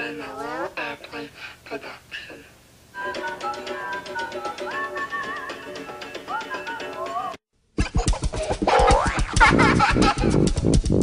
by Noel Airplane Production.